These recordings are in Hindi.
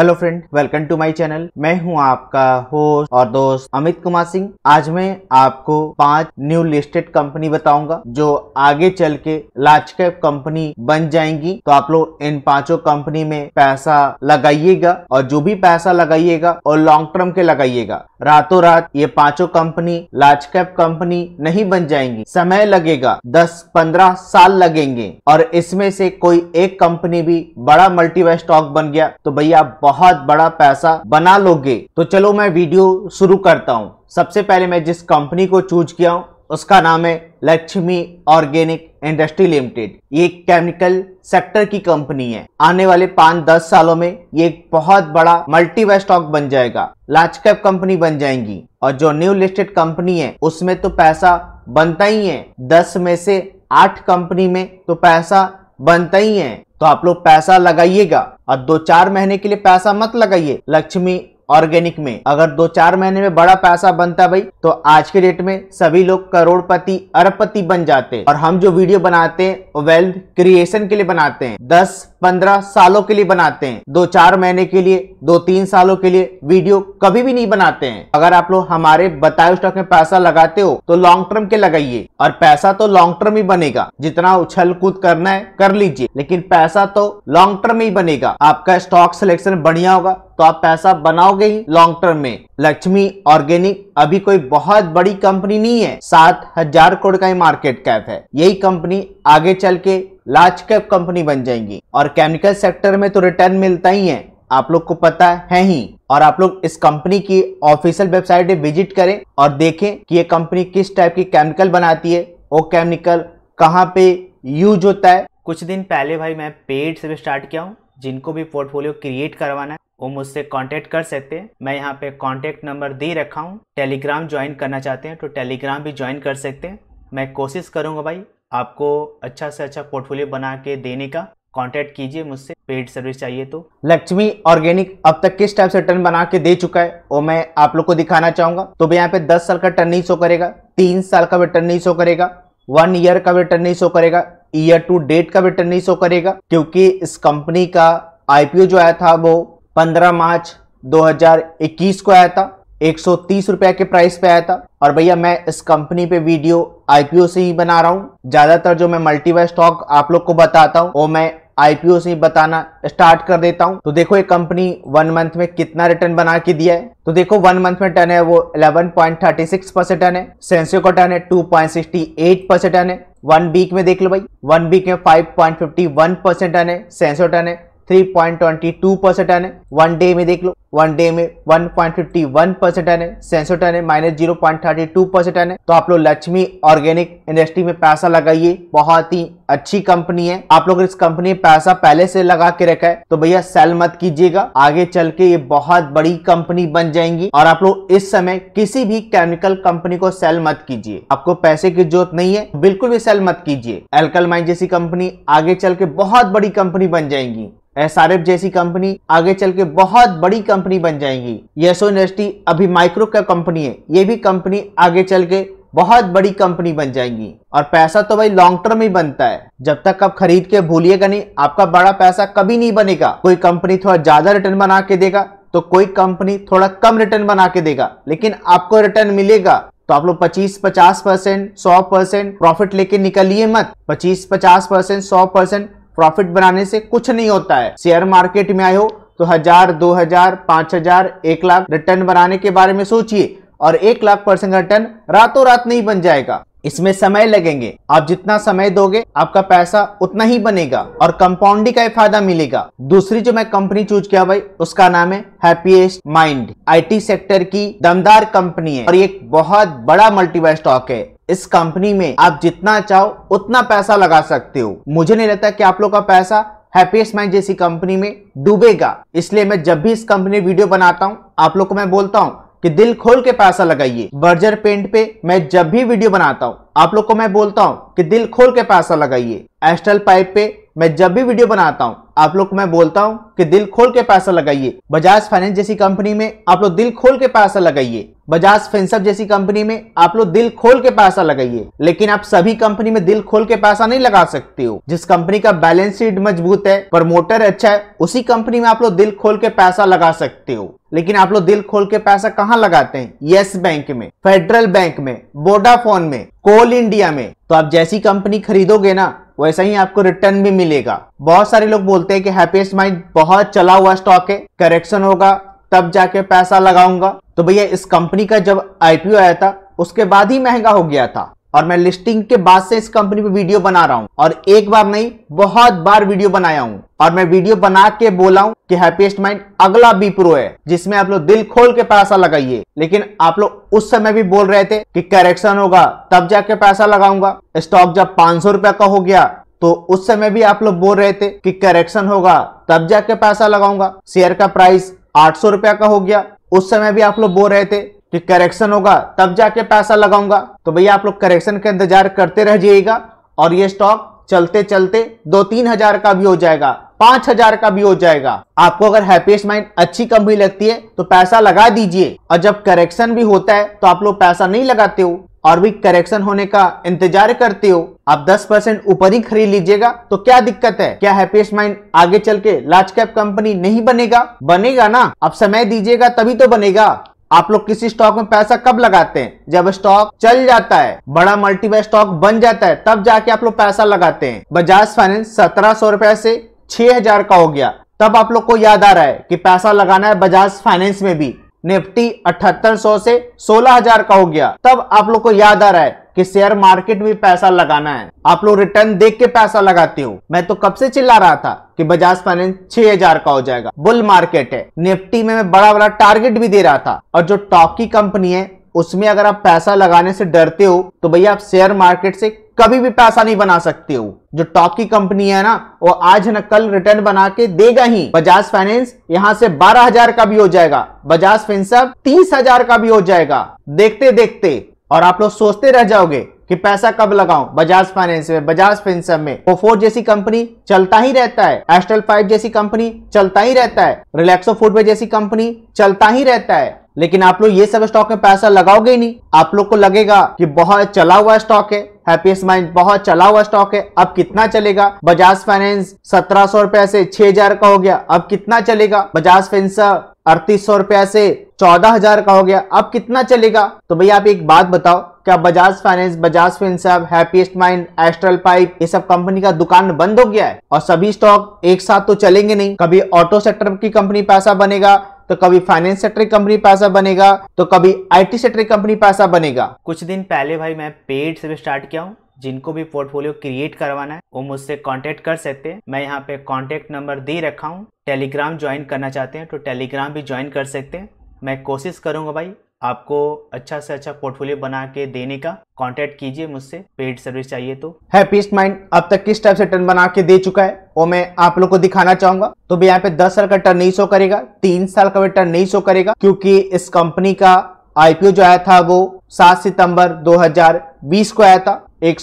Hello friend welcome to my channel मैं हूँ आपका होस्ट और दोस्त अमित कुमार सिंह। आज मैं आपको पाँच न्यू लिस्टेड कंपनी बताऊँगा, जो आगे चल के लार्ज कैप कंपनी बन जाएँगी। तो आप लोग इन पाँचों कंपनी में पैसा लगाइएगा और जो भी पैसा लगाइएगा और लॉन्ग टर्म के लगाइएगा, रातों रात ये पाँचों कंपनी लार्ज कैप कंपनी नहीं बन जाएँगी। समय लगेगा, दस पंद्रह साल लगेंगे। और इसमें से कोई एक कंपनी भी बड़ा मल्टीवाई स्टॉक बन गया। तो भैया बहुत बड़ा पैसा बना लोगे। तो चलो मैं वीडियो शुरू करता हूँ। सबसे पहले मैं जिस कंपनी को चूज़ किया हूँ, उसका नाम है लक्ष्मी ऑर्गेनिक इंडस्ट्री लिमिटेड। ये केमिकल सेक्टर की कंपनी है। आने वाले पाँच दस सालों में ये एक बहुत बड़ा मल्टी स्टॉक बन जाएगा। लार्ज कैप कंपनी बन जाएँगी। और जो न्यू लिस्टेड कंपनी है, उसमें तो पैसा बनता ही है। दस में से आठ कंपनी में तो पैसा बनता ही है। तो आप लोग पैसा लगाइएगा और दो चार महीने के लिए पैसा मत लगाइए। लक्ष्मी ऑर्गेनिक में। अगर दो चार महीने में बड़ा पैसा बनता भाई तो आज के डेट में सभी लोग करोड़पति, अरबपति बन जाते और हम जो वीडियो बनाते हैं वेल्थ क्रिएशन के लिए बनाते हैं। दस, पंद्रह सालों के लिए बनाते हैं। दो चार महीने के लिए, दो तीन सालों के लिए वीडियो कभी भी नहीं बनाते हैं। अगर आप लोग हमारे बताए स्टॉक में पैसा लगाते हो तो लॉन्ग टर्म के लगाइए। और पैसा तो लॉन्ग टर्म ही बनेगा। जितना उछल कूद करना है, कर लीजिए। लेकिन पैसा तो लॉन्ग टर्म ही बनेगा। आपका स्टॉक सिलेक्शन बढ़िया होगा तो आप पैसा बनाओगे ही लॉन्ग टर्म में। लक्ष्मी ऑर्गेनिक अभी कोई बहुत बड़ी कंपनी नहीं है। सात हज़ार करोड़ का ही मार्केट कैप है। यही कंपनी आगे चल के लार्ज कैप कंपनी बन जाएँगी। और केमिकल सेक्टर में तो रिटर्न मिलता ही है। आप लोग को पता है ही। और आप लोग इस कंपनी की ऑफिशियल वेबसाइट विज़िट करें और देखें कि ये कंपनी किस टाइप की केमिकल बनाती है। वो केमिकल कहाँ पे यूज़ होता है। कुछ दिन पहले भाई मैं पेड से भी स्टार्ट किया हूँ। जिनको भी पोर्टफोलियो क्रिएट करवाना है। वो मुझसे कांटेक्ट कर सकते हैं। मैं यहाँ पे कांटेक्ट नंबर दे रखा हूँ। टेलीग्राम ज्वाइन करना चाहते हैं तो टेलीग्राम भी ज्वाइन कर सकते हैं। मैं कोशिश करूँगा भाई आपको अच्छा से अच्छा पोर्टफोलियो बना के देने का। कांटेक्ट कीजिए मुझसे पेड सर्विस चाहिए तो। लक्ष्मी ऑर्गेनिक अब तक किस टाइप से टर्न बना के दे चुका है, वो मैं आप लोग को दिखाना चाहूँगा। तो भी यहाँ पे दस साल का टर्न नहीं शो करेगा, तीन साल का भी टर्न नहीं शो करेगा वन ईयर का भी टर्न नहीं शो करेगा ईयर टू डेट का भी टर्न नहीं शो करेगा, क्योंकि इस कंपनी का आईपीओ जो आया था वो 15 मार्च 2021 को आया था। एक सौ के प्राइस पे आया था। और भैया, मैं इस कंपनी पे वीडियो आईपीओ से ही बना रहा हूँ। ज़्यादातर जो मैं मल्टीवाई स्टॉक आप लोग को बताता हूँ, वो मैं आईपीओ से बताना स्टार्ट कर देता हूँ। तो देखो, ये कंपनी वन मंथ में कितना रिटर्न बना के दिया है। तो देखो वन मंथ में टर्न है वो 11.36 परसेंट टर्न है। सेंसियो का टर्न है 2.68 परसेंट टर्न है। वन वीक में देख लो भाई वन वीक में 5.51 परसेंट टर्न है। सेंसियो टर्न है। 3.22 परसेंट है वन डे में देख लो वन डे में 1.51 परसेंट है सेंसो टन है माइनस ज़ीरो परसेंट है तो आप लोग लक्ष्मी ऑर्गेनिक इंडस्ट्री में पैसा लगाइए, बहुत ही अच्छी कंपनी है। आप लोग इस कंपनी में पैसा पहले से लगा के रखा है तो भैया सेल मत कीजिएगा, आगे चल के ये बहुत बड़ी कंपनी बन जाएँगी। और आप लोग इस समय किसी भी केमिकल कंपनी को सेल मत कीजिए। आपको पैसे की ज़रूरत नहीं है, बिल्कुल भी सेल मत कीजिए। एल्कल माइन जैसी कंपनी आगे चल के बहुत बड़ी कंपनी बन जाएँगी। एसआरएफ जैसी कंपनी आगे चल के बहुत बड़ी कंपनी बन जाएँगी। यशो इंडस्ट्री अभी माइक्रो कैप कंपनी है। ये भी कंपनी आगे चल के बहुत बड़ी कंपनी बन जाएँगी। और पैसा तो भाई लॉन्ग टर्म ही बनता है। जब तक आप खरीद के भूलिएगा नहीं, आपका बड़ा पैसा कभी नहीं बनेगा। कोई कंपनी थोड़ा ज़्यादा रिटर्न बना के देगा तो कोई कंपनी थोड़ा कम रिटर्न बना के देगा। लेकिन आपको रिटर्न मिलेगा तो आप लोग 25 50 परसेंट, सौ परसेंट प्रॉफिट लेके निकलिए मत। 25 50 परसेंट, सौ परसेंट प्रॉफिट बनाने से कुछ नहीं होता है। शेयर मार्केट में आए हो तो हज़ार, दो हज़ार, पाँच हज़ार, एक लाख रिटर्न बनाने के बारे में सोचिए और एक लाख परसेंट रिटर्न रातों रात नहीं बन जाएगा। इसमें समय लगेंगे। आप जितना समय दोगे, आपका पैसा उतना ही बनेगा और कंपाउंडिंग का फ़ायदा मिलेगा। दूसरी जो मैं कंपनी चूज़ किया भाई, उसका नाम है हैप्पीएस्ट माइंड आईटी सेक्टर की दमदार कंपनी है और एक बहुत बड़ा मल्टीवाई स्टॉक है। इस कंपनी में आप जितना चाहो उतना पैसा लगा सकते हो। मुझे नहीं लगता कि आप लोग का पैसा हैप्पीएस्ट माइंड जैसी कंपनी में डूबेगा। इसलिए मैं जब भी इस कंपनी वीडियो बनाता हूँ, आप लोग को मैं बोलता हूँ कि दिल खोल के पैसा लगाइए। बर्जर पेंट पे मैं जब भी वीडियो बनाता हूँ, आप लोग को मैं बोलता हूँ कि दिल खोल के पैसा लगाइए। एस्टल पाइप पे मैं जब भी वीडियो बनाता हूँ, आप लोग को मैं बोलता हूँ कि दिल खोल के पैसा लगाइए। बजाज फाइनेंस जैसी कंपनी में आप लोग दिल खोल के पैसा लगाइए। बजाज फिनसप जैसी कंपनी में आप लोग दिल खोल के पैसा लगाइए। लेकिन आप सभी कंपनी में दिल खोल के पैसा नहीं लगा सकते हो। जिस कंपनी का बैलेंस शीट मज़बूत है, प्रमोटर अच्छा है, उसी कंपनी में आप लोग दिल खोल के पैसा लगा सकते हो। लेकिन आप लोग दिल खोल के पैसा कहाँ लगाते हैं? यस बैंक में, फेडरल बैंक में, वोडाफोन में, कोल इंडिया में। तो आप जैसी कंपनी खरीदोगे ना वैसा ही आपको रिटर्न भी मिलेगा। बहुत सारे लोग बोलते हैं कि हैप्पीएस्ट माइंड बहुत चला हुआ स्टॉक है करेक्शन होगा, तब जाके पैसा लगाऊँगा। तो भैया, इस कंपनी का जब आईपीओ आया था, उसके बाद ही महँगा हो गया था। और मैं लिस्टिंग के बाद से इस कंपनी पे वीडियो बना रहा हूँ। और एक बार नहीं, बहुत बार वीडियो बनाया हूँ। और मैं वीडियो बना के बोला हूँ कि हैप्पीएस्ट माइंड अगला बी प्रो है, जिसमें आप लोग दिल खोल के पैसा लगाइए। लेकिन आप लोग उस समय भी बोल रहे थे कि करेक्शन होगा, तब जाके पैसा लगाऊँगा। स्टॉक जब पाँच सौ रुपया का हो गया तो उस समय भी आप लोग बोल रहे थे कि करेक्शन होगा, तब जाके पैसा लगाऊँगा। शेयर का प्राइस आठ सौ रुपया का हो गया। उस समय भी आप लोग बोल रहे थे कि करेक्शन होगा, तब जाके पैसा लगाऊँगा। तो भैया, आप लोग करेक्शन का इंतज़ार करते रह जाइएगा और ये स्टॉक चलते चलते दो तीन हज़ार का भी हो जाएगा, पाँच हज़ार का भी हो जाएगा। आपको अगर हैप्पीएस्ट माइंड अच्छी कंपनी लगती है तो पैसा लगा दीजिए। और जब करेक्शन भी होता है तो आप लोग पैसा नहीं लगाते हो और भी करेक्शन होने का इंतज़ार करते हो, आप 10 परसेंट ऊपर ही खरीद लीजिएगा तो क्या दिक्कत है? क्या हैप्पीएस्ट माइंड आगे चल के लार्ज कैप कंपनी नहीं बनेगा? बनेगा ना? आप समय दीजिएगा, तभी तो बनेगा। आप लोग किसी स्टॉक में पैसा कब लगाते हैं? जब स्टॉक चल जाता है, बड़ा मल्टीबाई स्टॉक बन जाता है, तब जाके आप लोग पैसा लगाते हैं। बजाज फाइनेंस सत्रह सौ रुपए से छह हज़ार का हो गया। तब आप लोग को याद आ रहा है कि पैसा लगाना है बजाज फाइनेंस में भी। निफ्टी अठहत्तर सौ से सोलह हज़ार का हो गया। तब आप लोग को याद आ रहा है कि शेयर मार्केट में पैसा लगाना है। आप लोग रिटर्न देख के पैसा लगाते हो। मैं तो कब से चिल्ला रहा था कि बजाज फाइनेंस छह हज़ार का हो जाएगा। बुल मार्केट है। निफ्टी में मैं बड़ा बड़ा टारगेट भी दे रहा था। और जो टॉप की कंपनी है उसमें अगर आप पैसा लगाने से डरते हो तो भैया आप शेयर मार्केट से कभी भी पैसा नहीं बना सकते हो। जो टॉप की कंपनी है ना, वो आज न कल रिटर्न बना के देगा ही। बजाज फाइनेंस यहाँ से बारह हज़ार का भी हो जाएगा। बजाज फिनसब तीस हज़ार का भी हो जाएगा। देखते देखते। और आप लोग सोचते रह जाओगे कि पैसा कब लगाऊँ बजाज फाइनेंस में बजाज फिनसब में। ओफोर जैसी कंपनी चलता ही रहता है। एस्ट्रल फाइव जैसी कंपनी चलता ही रहता है। रिलैक्सो फुटवेयर जैसी कंपनी चलता ही रहता है। लेकिन आप लोग ये सब स्टॉक में पैसा लगाओगे नहीं। आप लोग को लगेगा कि बहुत चला हुआ स्टॉक है हैप्पीएस्ट माइंड बहुत चला हुआ स्टॉक है। अब कितना चलेगा? बजाज फाइनेंस सत्रह सौ रुपया से छह हज़ार का हो गया। अब कितना चलेगा? बजाज फिनसर अड़तीस सौ रुपया से चौदह हज़ार का हो गया। अब कितना चलेगा? तो भैया आप एक बात बताओ, क्या Bajaj Finance Bajaj Finserv Happiest Mind Astral pipe ये सब कंपनी का दुकान बंद हो गया है? और सभी स्टॉक एक साथ तो चलेंगे नहीं। कभी ऑटो सेक्टर की कंपनी पैसा बनेगा तो कभी फाइनेंस सेक्टर की कंपनी पैसा बनेगा तो कभी आईटी सेक्टर की कंपनी पैसा बनेगा। कुछ दिन पहले भाई मैं पेड से भी स्टार्ट किया हूँ, जिनको भी पोर्टफोलियो क्रिएट करवाना है, वो मुझसे कांटेक्ट कर सकते हैं। मैं यहाँ पे कांटेक्ट नंबर दे रखा हूँ टेलीग्राम ज्वाइन करना चाहते हैं तो टेलीग्राम भी ज्वाइन कर सकते हैं। मैं कोशिश करूँगा भाई आपको अच्छा से अच्छा पोर्टफोलियो बना के देने का कांटेक्ट कीजिए मुझसे पेड सर्विस चाहिए तो। हैप्पीस्ट माइंड अब तक किस टाइप से टर्न बना के दे चुका है, वो मैं आप लोग को दिखाना चाहूँगा। तो भी यहाँ पे दस साल का टर्न नहीं शो करेगा, तीन साल का भी टर्न नहीं शो करेगा, क्योंकि इस कंपनी का आईपीओ जो आया था वो सात सितंबर 2020 को आया था, एक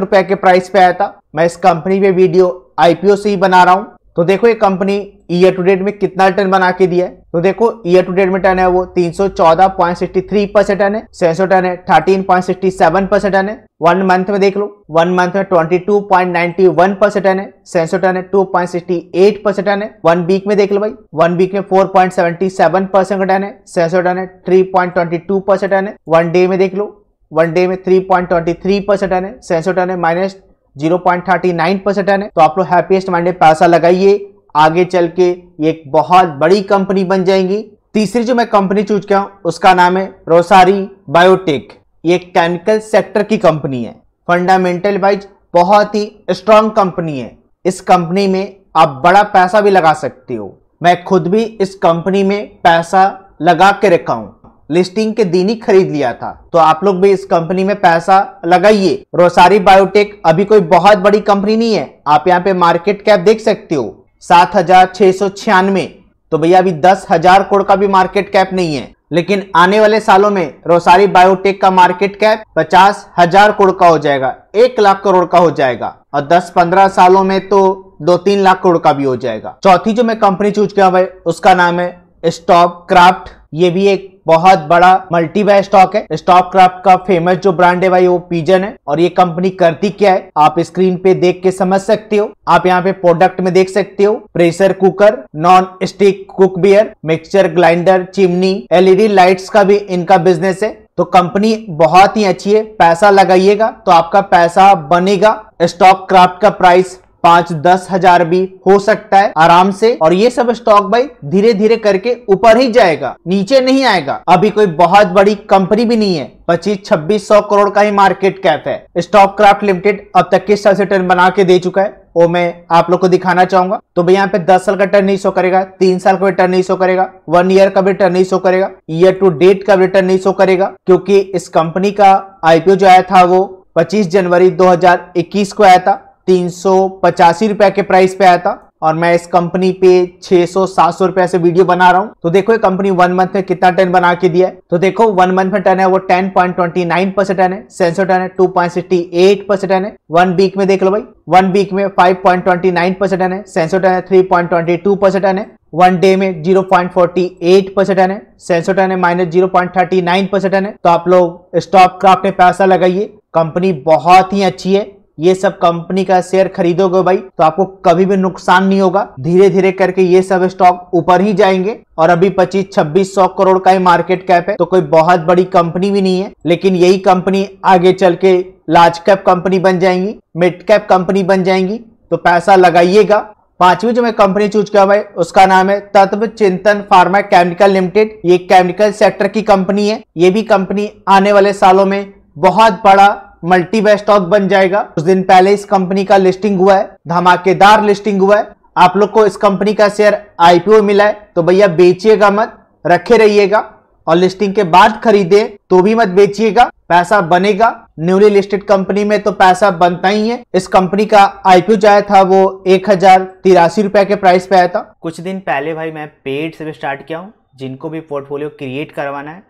रुपए के प्राइस पे आया था। मैं इस कंपनी पे वीडियो आईपीओ से ही बना रहा हूँ। तो देखो ये कंपनी ईयर टू डेट में कितना टर्न बना के दिया है। तो देखो ईयर टू डेट में टर्न है वो 314.63 परसेंट टर्न है सेंसो टर्न है 13.67 परसेंट है। वन मंथ में देख लो वन मंथ में 22.91 परसेंट टर्न है सेंसो टर्न है 2.68 परसेंट है। वन वीक में देख लो भाई वन वीक में 4.77 परसेंट टर्न है सेंसो टर्न है 3.22 परसेंट है। वन डे में देख लो वन डे में 3.23 परसेंट टर्न है सेंसो टर्न है माइनस 0.39 परसेंट है। तो आप लोग हैप्पीएस्ट माइंड पैसा लगाइए। आगे चल के एक बहुत बड़ी कंपनी बन जाएँगी। तीसरी जो मैं कंपनी चूज़ किया हूँ, उसका नाम है रोसारी बायोटेक ये केमिकल सेक्टर की कंपनी है। फंडामेंटल वाइज बहुत ही स्ट्रांग कंपनी है। इस कंपनी में आप बड़ा पैसा भी लगा सकते हो। मैं खुद भी इस कंपनी में पैसा लगा के रखा हूँ। लिस्टिंग के दिन ही खरीद लिया था। तो आप लोग भी इस कंपनी में पैसा लगाइए। रोसारी बायोटेक अभी कोई बहुत बड़ी कंपनी नहीं है। आप यहाँ पे मार्केट कैप देख सकते हो। सात हज़ार छह सौ छियानवे। तो भैया अभी दस हज़ार करोड़ का भी मार्केट कैप नहीं है। लेकिन आने वाले सालों में रोसारी बायोटेक का मार्केट कैप पचास हज़ार करोड़ का हो जाएगा। एक लाख करोड़ का हो जाएगा। और 10-15 सालों में तो दो तीन लाख करोड़ का भी हो जाएगा। चौथी जो मैं कंपनी चूज़ किया भाई, उसका नाम है स्टॉप क्राफ्ट। ये भी एक बहुत बड़ा मल्टी बाय स्टॉक है। स्टॉक क्राफ्ट का फ़ेमस जो ब्रांड है भाई, वो पीजन है। और ये कंपनी करती क्या है? आप स्क्रीन पे देख के समझ सकते हो। आप यहाँ पे प्रोडक्ट में देख सकते हो। Pressure cooker non stick cookware mixture grinder chimney LED lights का भी इनका बिज़नेस है। तो कंपनी बहुत ही अच्छी है। पैसा लगाइएगा तो आपका पैसा बनेगा। स्टॉक क्राफ्ट का प्राइस पाँच दस हज़ार भी हो सकता है आराम से। और ये सब स्टॉक भाई धीरे धीरे करके ऊपर ही जाएगा, नीचे नहीं आएगा। अभी कोई बहुत बड़ी कंपनी भी नहीं है। पच्चीस, छब्बीस, सौ करोड़ का ही मार्केट कैप है। स्टॉक क्राफ्ट लिमिटेड अब तक किस साल से टर्न बना के दे चुका है, वो मैं आप लोग को दिखाना चाहूँगा। तो भाई यहाँ पे दस साल का टर्न नहीं शो करेगा, तीन साल का भी टर्न नहीं शो करेगा वन ईयर का भी टर्न नहीं शो करेगा ईयर टू डेट का भी टर्न नहीं शो करेगा, क्योंकि इस कंपनी का आईपीओ जो आया था वो 25 जनवरी 2021 को आया था। तीन सौ पचासी रुपए के प्राइस पे आया था और मैं इस कंपनी पे 600 700 रुपए से वीडियो बना रहा हूँ। तो देखो, ये कंपनी वन मंथ में कितना टर्न बना के दिया है। तो देखो वन मंथ में टर्न है वो 10.29 परसेंट टर्न है सेंसर टर्न है 2.68 परसेंट टर्न है। वन वीक में देख लो भाई वन वीक में 5.29 परसेंट टर्न है सेंसर टर्न है 3.22 परसेंट टर्न है। वन डे में 0.48 परसेंट है सेंसर टर्न है माइनस ज़ीरो परसेंट टर्न है। तो आप लोग स्टॉक क्राफ्ट में पैसा लगाइए। कंपनी बहुत ही अच्छी है। ये सब कंपनी का शेयर खरीदोगे भाई तो आपको कभी भी नुकसान नहीं होगा। धीरे धीरे करके ये सब स्टॉक ऊपर ही जाएँगे और अभी पच्चीस छब्बीस सौ करोड़ का ही मार्केट कैप है तो कोई बहुत बड़ी कंपनी भी नहीं है। लेकिन यही कंपनी आगे चल के लार्ज कैप कंपनी बन जाएँगी मिड कैप कंपनी बन जाएँगी तो पैसा लगाइएगा। पांचवी जो मैं कंपनी चूज़ किया भाई, उसका नाम है Tatva Chintan pharma chemical limited. ये केमिकल सेक्टर की कंपनी है। ये भी कंपनी आने वाले सालों में बहुत बड़ा मल्टी स्टॉक बन जाएगा। कुछ दिन पहले इस कंपनी का लिस्टिंग हुआ है, धमाकेदार लिस्टिंग हुआ है। आप लोग को इस कंपनी का शेयर आईपीओ मिला है तो भैया बेचिएगा मत, रखे रहिएगा। और लिस्टिंग के बाद खरीदे तो भी मत बेचिएगा। पैसा बनेगा। न्यूली लिस्टेड कंपनी में तो पैसा बनता ही है। इस कंपनी का आईपीओ जो आया था, वो एक हज़ार तिरासी रुपए के प्राइस पे आया था। कुछ दिन पहले भाई मैं पेड से भी स्टार्ट किया हूँ, जिनको भी पोर्टफोलियो क्रिएट करवाना है,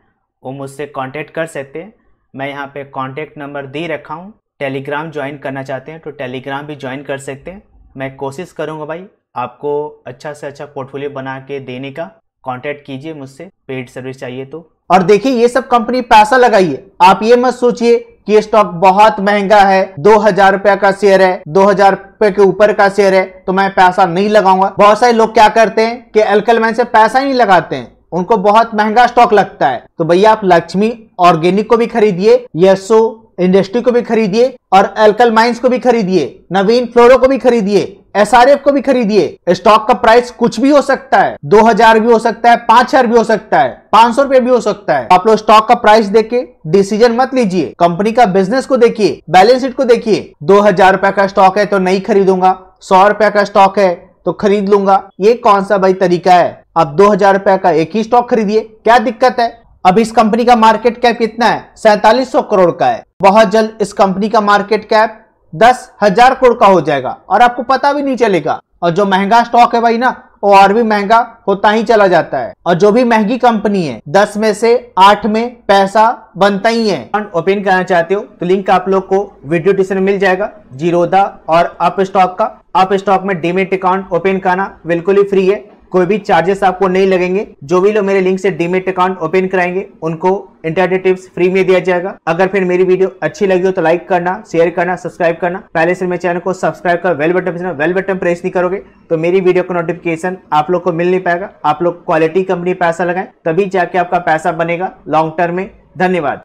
वो मुझसे कॉन्टेक्ट कर सकते हैं। मैं यहाँ पे कॉन्टेक्ट नंबर दे रखा हूँ। टेलीग्राम ज्वाइन करना चाहते हैं तो टेलीग्राम भी ज्वाइन कर सकते हैं। मैं कोशिश करूँगा भाई आपको अच्छा से अच्छा पोर्टफोलियो बना के देने का। कांटेक्ट कीजिए मुझसे पेड सर्विस चाहिए तो। और देखिए, ये सब कंपनी पैसा लगाइए। आप ये मत सोचिए कि स्टॉक बहुत महँगा है। दो हज़ार रुपया का शेयर है, दो हज़ार रुपए के ऊपर का शेयर है तो मैं पैसा नहीं लगाऊँगा। बहुत सारे लोग क्या करते हैं कि एल्कलमैन से पैसा ही नहीं लगाते हैं। उनको बहुत महँगा स्टॉक लगता है। तो भैया, आप लक्ष्मी ऑर्गेनिक को भी खरीदिए यशो इंडस्ट्री को भी खरीदिए और एल्कल माइंस को भी खरीदिए, नवीन फ्लोरो को भी खरीदिए, एसआरएफ को भी खरीदिए। स्टॉक का प्राइस कुछ भी हो सकता है। दो हज़ार भी हो सकता है, पाँच हज़ार भी हो सकता है, पाँच सौ रुपए भी हो सकता है। आप लोग स्टॉक का प्राइस देखे डिसीज़न मत लीजिए। कंपनी का बिज़नेस को देखिए, बैलेंस शीट को देखिए। दो हज़ार रुपए का स्टॉक है तो नहीं खरीदूँगा, सौ रुपए का स्टॉक है तो खरीद लूँगा। ये कौन सा भाई तरीका है? अब दो हज़ार रुपए का एक ही स्टॉक खरीदिए। क्या दिक्कत है? अब इस कंपनी का मार्केट कैप कितना है? सैतालीस करोड़ का है। बहुत जल्द इस कंपनी का मार्केट कैप दस हज़ार करोड़ का हो जाएगा और आपको पता भी नहीं चलेगा। और जो महँगा स्टॉक है भाई ना, वो और भी महँगा होता ही चला जाता है। और जो भी महँगी कंपनी है, दस में से आठ में पैसा बनता ही है। ओपन करना चाहते हो तो लिंक आप लोग को वीडियो डिस्क्रिप्शन मिल जाएगा। जीरोदा और अप स्टॉक का। अप स्टॉक में डीमेट अकाउंट ओपन करना बिल्कुल ही फ्री है। कोई भी चार्जेस आपको नहीं लगेंगे। जो भी लोग मेरे लिंक से डीमेट अकाउंट ओपन कराएँगे, उनको इंटरनेट टिप्स फ्री में दिया जाएगा। अगर फिर मेरी वीडियो अच्छी लगी हो तो लाइक करना शेयर करना सब्सक्राइब करना। पहले से मेरे चैनल को सब्सक्राइब कर bell button press bell button press नहीं करोगे तो मेरी वीडियो का नोटिफिकेशन आप लोग को मिल नहीं पाएगा। आप लोग क्वालिटी कंपनी पैसा लगाए, तभी जाके आपका पैसा बनेगा लॉन्ग टर्म में। धन्यवाद।